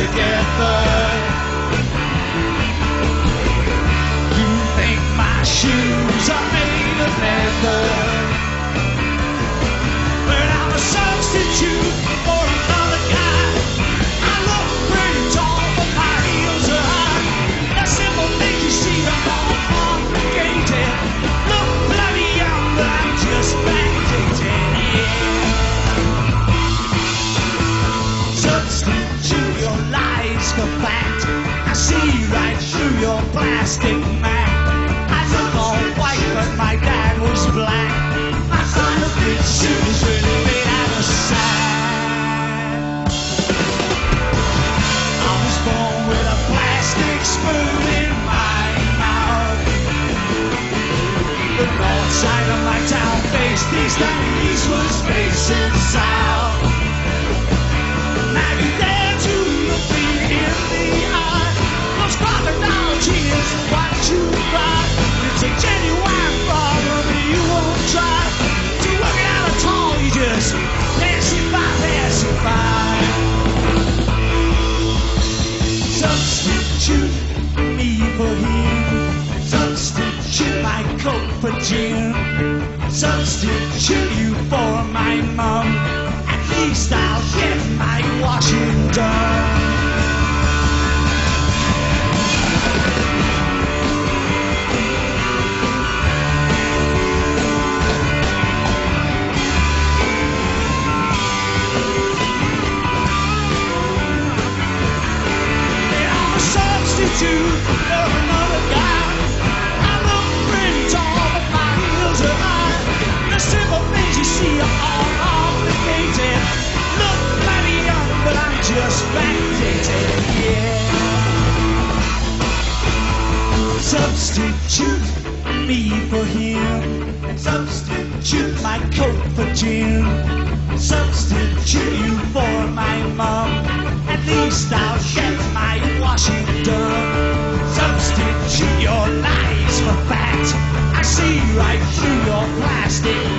together. You think my shoes are made of leather, but I'm a substitute for another guy. I look pretty tall, heels high. Simple you see, all complicated. Look bloody young, but I'm just. Plastic man. I look all white, but my dad was black. My counterfeit suit is really made out of sand. I was born with a plastic spoon in my mouth. The north side of my town faced east and east was facing south. My coat for gin. Substitute you for my mom. At least I'll get my washing done. Substitute for guy. Just backdated. Yeah. Substitute me for him. Substitute my coat for gin. Substitute you for my mom. At least I'll get my washing done. Substitute your lies for fact. I see right through your plastic